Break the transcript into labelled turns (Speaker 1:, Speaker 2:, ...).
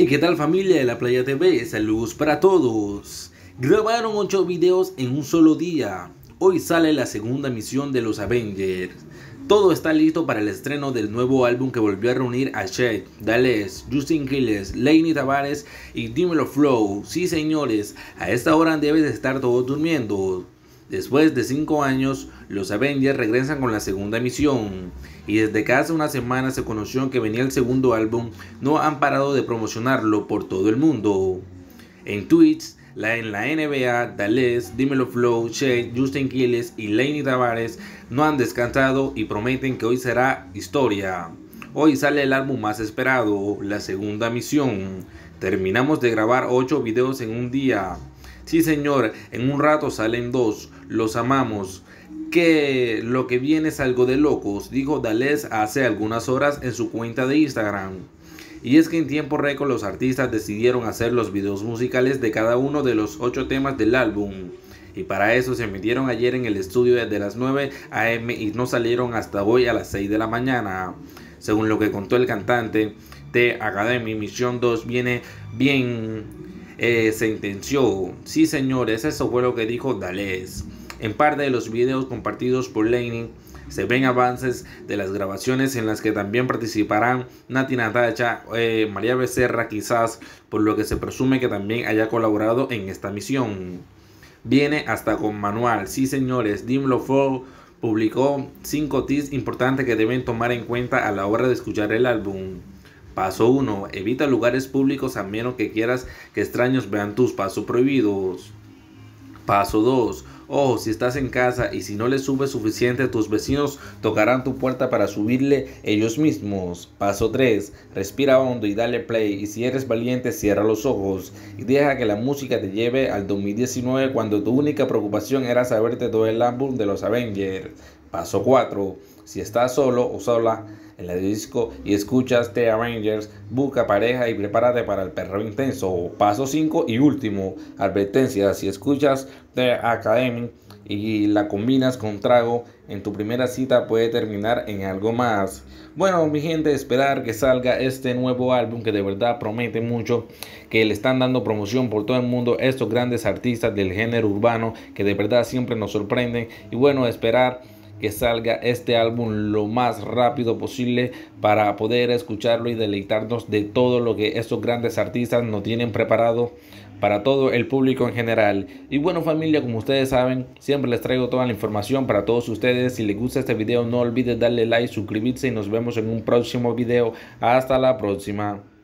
Speaker 1: ¿Y qué tal familia de la Playa TV? Saludos para todos. Grabaron 8 videos en un solo día. Hoy sale la segunda misión de los Avengers. Todo está listo para el estreno del nuevo álbum que volvió a reunir a Shed, Dales, Justin Quiles, Laney Tavares y Dimelo Flow. Sí señores, a esta hora debes estar todos durmiendo. Después de 5 años, los Avengers regresan con la segunda misión. Y desde que hace una semana se conoció que venía el segundo álbum, no han parado de promocionarlo por todo el mundo. En la, en la NBA, Dales, Dimelo Flow, Shea, Justin Quiles y Laney Tavares no han descansado y prometen que hoy será historia. Hoy sale el álbum más esperado, la segunda misión. Terminamos de grabar 8 videos en un día. Sí, señor, en un rato salen dos. Los amamos. Que lo que viene es algo de locos, dijo Dales hace algunas horas en su cuenta de Instagram. Y es que en tiempo récord los artistas decidieron hacer los videos musicales de cada uno de los ocho temas del álbum. Y para eso se metieron ayer en el estudio desde las 9 am y no salieron hasta hoy a las 6 de la mañana. Según lo que contó el cantante de Academy, Misión 2 viene bien eh, sentenció. Sí, señores, eso fue lo que dijo Dales. En parte de los videos compartidos por Laney se ven avances de las grabaciones en las que también participarán Nati Natacha, eh, María Becerra quizás, por lo que se presume que también haya colaborado en esta misión. Viene hasta con manual. Sí, señores, Dimlo Flow publicó 5 tips importantes que deben tomar en cuenta a la hora de escuchar el álbum. Paso 1. Evita lugares públicos a menos que quieras que extraños vean tus pasos prohibidos. Paso 2. Ojo, si estás en casa y si no le subes suficiente, tus vecinos tocarán tu puerta para subirle ellos mismos. Paso 3. Respira hondo y dale play. Y si eres valiente, cierra los ojos y deja que la música te lleve al 2019 cuando tu única preocupación era saberte todo el álbum de los Avengers. Paso 4. Si estás solo o sola en la disco y escuchas The Avengers, busca pareja y prepárate para el perro intenso. Paso 5 y último, advertencia. Si escuchas The Academy y la combinas con trago, en tu primera cita puede terminar en algo más. Bueno, mi gente, esperar que salga este nuevo álbum que de verdad promete mucho, que le están dando promoción por todo el mundo estos grandes artistas del género urbano que de verdad siempre nos sorprenden. Y bueno, esperar que salga este álbum lo más rápido posible para poder escucharlo y deleitarnos de todo lo que estos grandes artistas nos tienen preparado para todo el público en general. Y bueno familia, como ustedes saben, siempre les traigo toda la información para todos ustedes. Si les gusta este video no olvides darle like, suscribirse y nos vemos en un próximo video. Hasta la próxima.